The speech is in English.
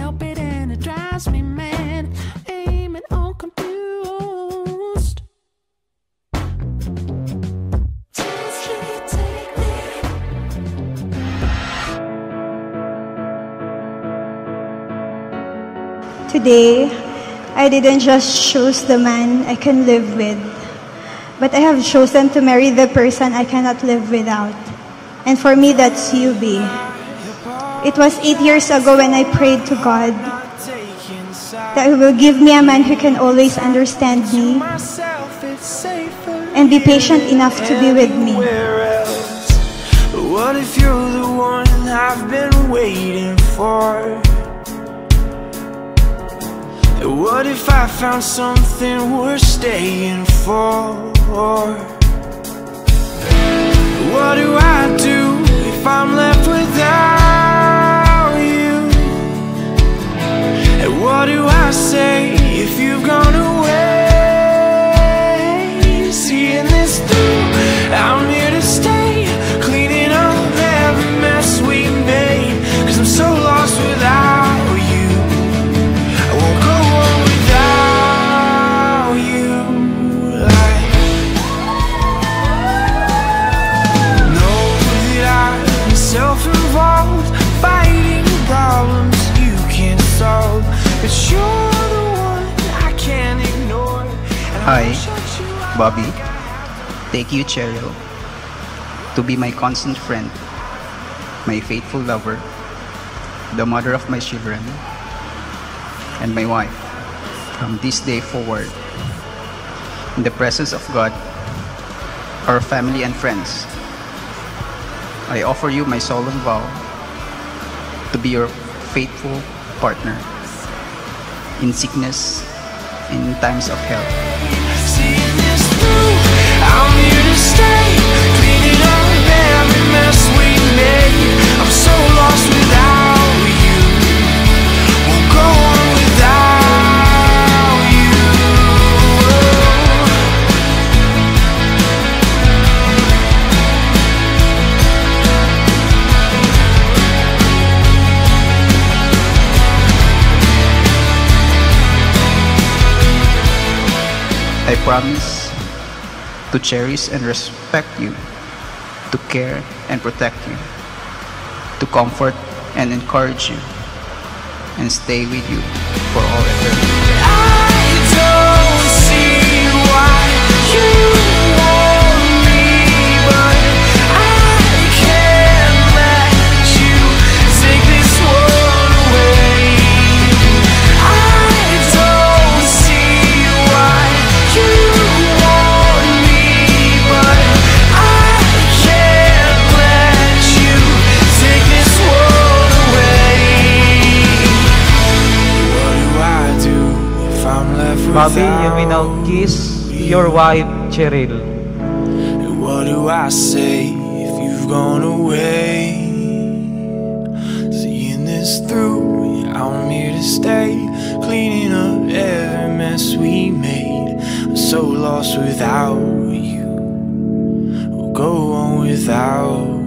help it and it drives me mad. Aim and all confused. Today, I didn't just choose the man I can live with, but I have chosen to marry the person I cannot live without. And for me, that's you, B. It was eight years ago when I prayed to God that He will give me a man who can always understand me and be patient enough to be with me. What if you're the one I've been waiting for? What if I found something worth staying for? What do I do Hi. Bobby. Take you, Cheryl, to be my constant friend, my faithful lover, the mother of my children, and my wife from this day forward. In the presence of God, our family and friends, I offer you my solemn vow to be your faithful partner in sickness, in times of health. I promise to cherish and respect you, to care and protect you, to comfort and encourage you, and stay with you for all Bobby, you may now kiss your wife, Cheryl. And What do I say if you've gone away? Seeing this through, I'm here to stay, cleaning up every mess we made. I'm so lost without you. We'll go on without